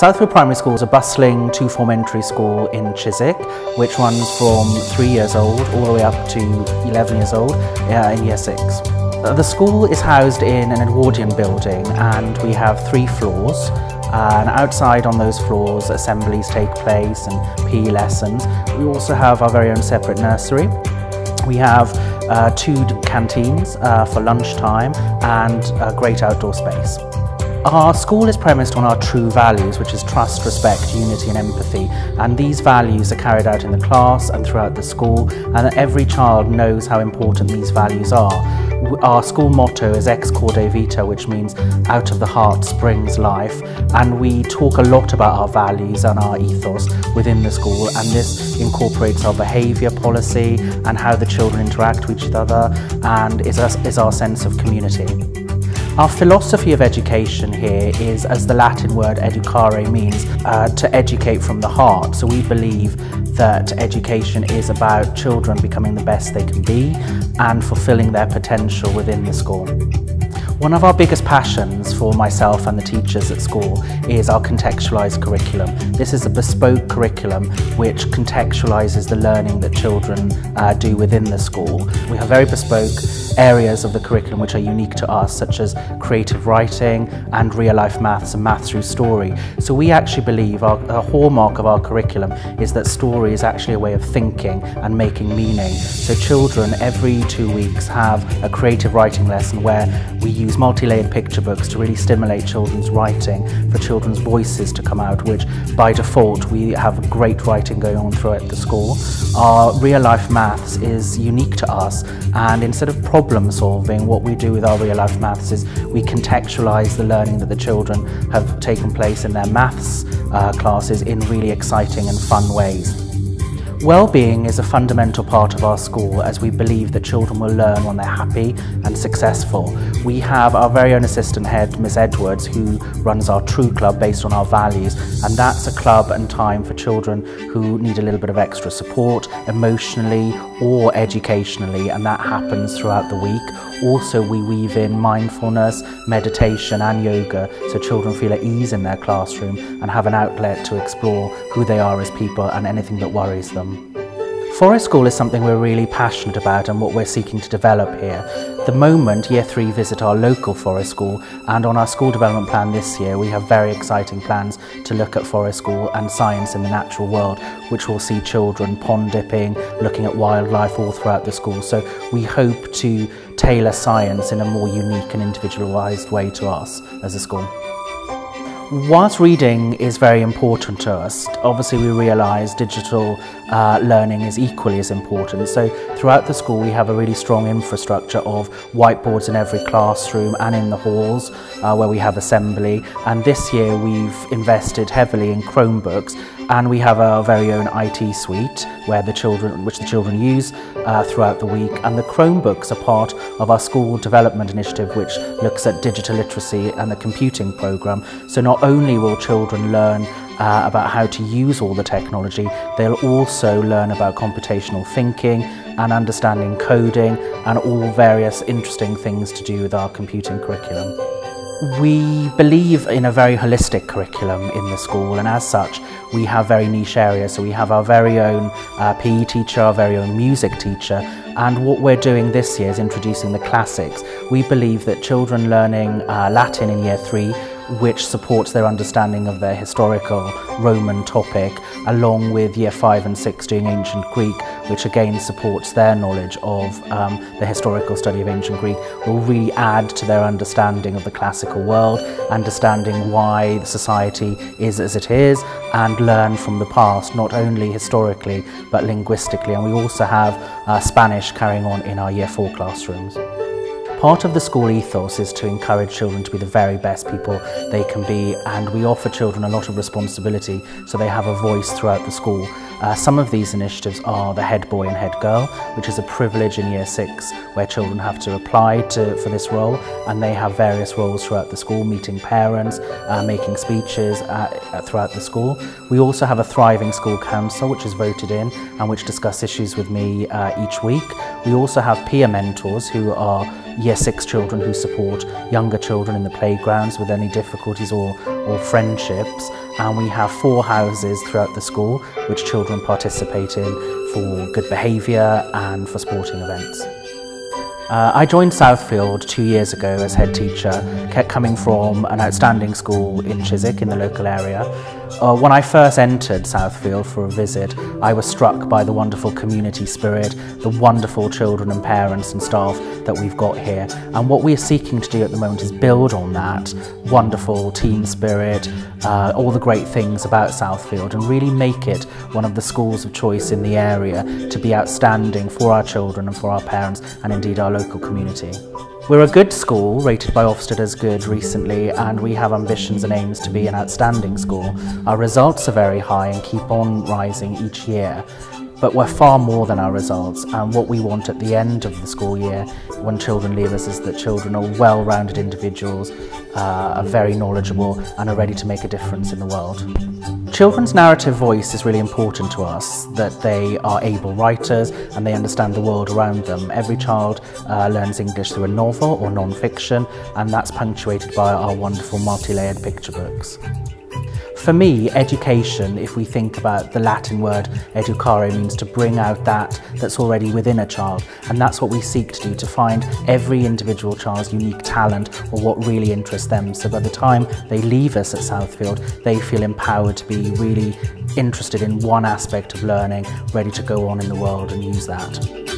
Southfield Primary School is a bustling two-form entry school in Chiswick, which runs from three years old all the way up to 11 years old uh, in year six. Uh, the school is housed in an Edwardian building and we have three floors and outside on those floors assemblies take place and PE lessons. We also have our very own separate nursery. We have uh, two canteens uh, for lunchtime and a great outdoor space. Our school is premised on our true values, which is trust, respect, unity and empathy. And these values are carried out in the class and throughout the school, and every child knows how important these values are. Our school motto is Ex Corde Vita, which means out of the heart springs life. And we talk a lot about our values and our ethos within the school, and this incorporates our behaviour policy and how the children interact with each other, and is, is our sense of community. Our philosophy of education here is, as the Latin word educare means, uh, to educate from the heart. So we believe that education is about children becoming the best they can be and fulfilling their potential within the school. One of our biggest passions for myself and the teachers at school is our contextualised curriculum. This is a bespoke curriculum which contextualises the learning that children uh, do within the school. We have very bespoke areas of the curriculum which are unique to us, such as creative writing and real life maths and maths through story. So we actually believe our, a hallmark of our curriculum is that story is actually a way of thinking and making meaning. So children every two weeks have a creative writing lesson where we use multi-layered picture books to really stimulate children's writing, for children's voices to come out, which by default we have great writing going on throughout the school. Our real life maths is unique to us and instead of problem solving, what we do with our real life maths is we contextualise the learning that the children have taken place in their maths uh, classes in really exciting and fun ways. Well-being is a fundamental part of our school as we believe that children will learn when they're happy and successful. We have our very own assistant head, Miss Edwards, who runs our True Club based on our values and that's a club and time for children who need a little bit of extra support emotionally or educationally and that happens throughout the week. Also we weave in mindfulness, meditation and yoga so children feel at ease in their classroom and have an outlet to explore who they are as people and anything that worries them. Forest School is something we're really passionate about and what we're seeking to develop here. the moment, Year 3 visit our local Forest School and on our school development plan this year we have very exciting plans to look at Forest School and science in the natural world which will see children pond dipping, looking at wildlife all throughout the school. So we hope to tailor science in a more unique and individualised way to us as a school. Whilst reading is very important to us, obviously we realise digital uh, learning is equally as important. So throughout the school we have a really strong infrastructure of whiteboards in every classroom and in the halls uh, where we have assembly. And this year we've invested heavily in Chromebooks and we have our very own IT suite where the children, which the children use uh, throughout the week. And the Chromebooks are part of our school development initiative, which looks at digital literacy and the computing program. So not only will children learn uh, about how to use all the technology, they'll also learn about computational thinking and understanding coding and all various interesting things to do with our computing curriculum. We believe in a very holistic curriculum in the school and as such we have very niche areas. So we have our very own uh, PE teacher, our very own music teacher and what we're doing this year is introducing the classics. We believe that children learning uh, Latin in year three which supports their understanding of their historical Roman topic, along with Year 5 and 6 doing Ancient Greek, which again supports their knowledge of um, the historical study of Ancient Greek, will really add to their understanding of the classical world, understanding why the society is as it is, and learn from the past, not only historically, but linguistically. And we also have uh, Spanish carrying on in our Year 4 classrooms. Part of the school ethos is to encourage children to be the very best people they can be and we offer children a lot of responsibility so they have a voice throughout the school. Uh, some of these initiatives are the head boy and head girl, which is a privilege in year six where children have to apply to, for this role and they have various roles throughout the school, meeting parents, uh, making speeches uh, uh throughout the school. We also have a thriving school council which is voted in and which discuss issues with me uh, each week. We also have peer mentors who are Year 6 children who support younger children in the playgrounds with any difficulties or, or friendships and we have four houses throughout the school which children participate in for good behaviour and for sporting events. Uh, I joined Southfield two years ago as head teacher, kept coming from an outstanding school in Chiswick in the local area. Uh, when I first entered Southfield for a visit, I was struck by the wonderful community spirit, the wonderful children and parents and staff that we've got here. And what we're seeking to do at the moment is build on that wonderful team spirit, uh, all the great things about Southfield and really make it one of the schools of choice in the area to be outstanding for our children and for our parents and indeed our local community. We're a good school, rated by Ofsted as good recently, and we have ambitions and aims to be an outstanding school. Our results are very high and keep on rising each year, but we're far more than our results, and what we want at the end of the school year, when children leave us, is that children are well-rounded individuals, uh, are very knowledgeable, and are ready to make a difference in the world. Children's narrative voice is really important to us, that they are able writers and they understand the world around them. Every child uh, learns English through a novel or non-fiction and that's punctuated by our wonderful multi-layered picture books. For me, education, if we think about the Latin word educare, means to bring out that that's already within a child. And that's what we seek to do, to find every individual child's unique talent or what really interests them. So by the time they leave us at Southfield, they feel empowered to be really interested in one aspect of learning, ready to go on in the world and use that.